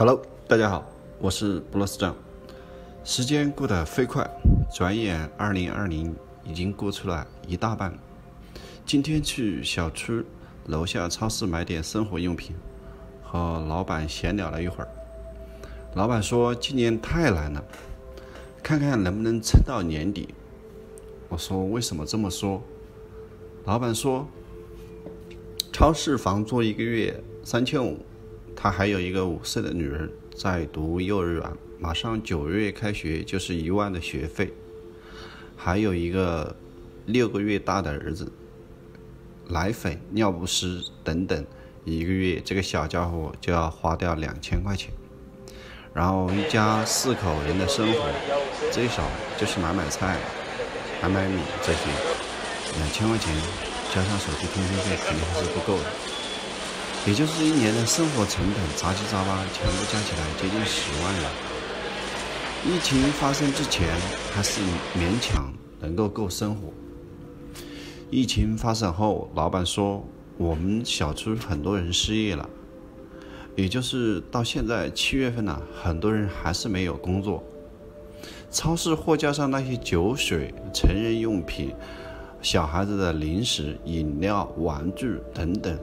Hello，大家好，我是布罗斯张。时间过得飞快，转眼二零二零已经过去了一大半。今天去小区楼下超市买点生活用品，和老板闲聊了一会儿。老板说今年太难了，看看能不能撑到年底。我说为什么这么说？老板说，超市房租一个月三千五。他还有一个五岁的女儿在读幼儿园，马上九月开学就是一万的学费，还有一个六个月大的儿子，奶粉、尿不湿等等，一个月这个小家伙就要花掉两千块钱。然后一家四口人的生活，最少就是买买菜、买买米这些，两千块钱加上手机通讯费肯定还是不够的。也就是一年的生活成本杂七杂八全部加起来接近十万元。疫情发生之前还是勉强能够够生活。疫情发生后，老板说我们小区很多人失业了，也就是到现在七月份了，很多人还是没有工作。超市货架上那些酒水、成人用品、小孩子的零食、饮料、玩具等等。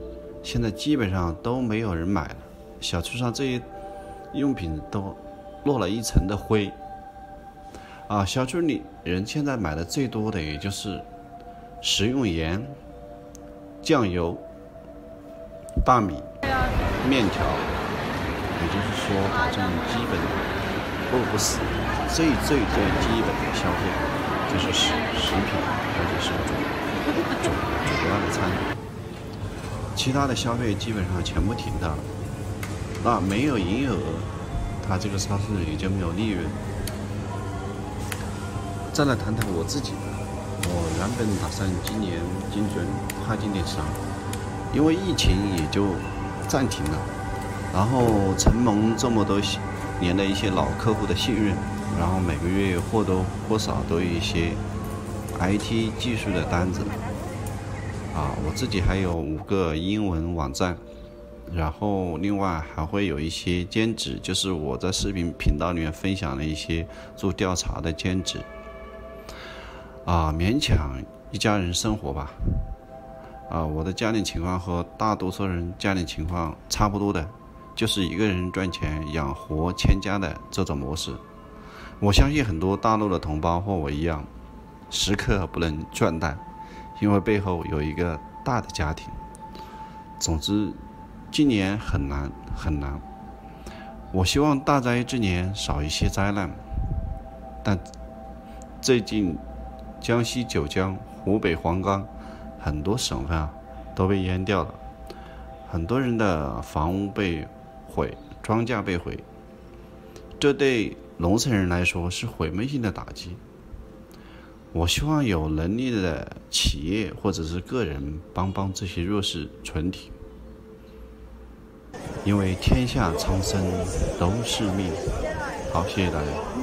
现在基本上都没有人买了，小区上这些用品都落了一层的灰。啊，小区里人现在买的最多的也就是食用盐、酱油、大米、面条，也就是说保证基本饿不死，最最最基本的消费就是食食品，而且是主主主要的餐饮。其他的消费基本上全部停掉了，那没有营业额，他这个超市也就没有利润。再来谈谈我自己，我原本打算今年精准跨境电商，因为疫情也就暂停了，然后承蒙这么多年的一些老客户的信任，然后每个月或多或少都有一些 IT 技术的单子。啊，我自己还有五个英文网站，然后另外还会有一些兼职，就是我在视频频道里面分享的一些做调查的兼职。啊，勉强一家人生活吧。啊，我的家庭情况和大多数人家庭情况差不多的，就是一个人赚钱养活全家的这种模式。我相信很多大陆的同胞和我一样，时刻不能倦怠。因为背后有一个大的家庭。总之，今年很难很难。我希望大灾之年少一些灾难。但最近，江西九江、湖北黄冈很多省份啊都被淹掉了，很多人的房屋被毁，庄稼被毁。这对农村人来说是毁灭性的打击。我希望有能力的企业或者是个人帮帮这些弱势群体，因为天下苍生都是命。好，谢谢大家。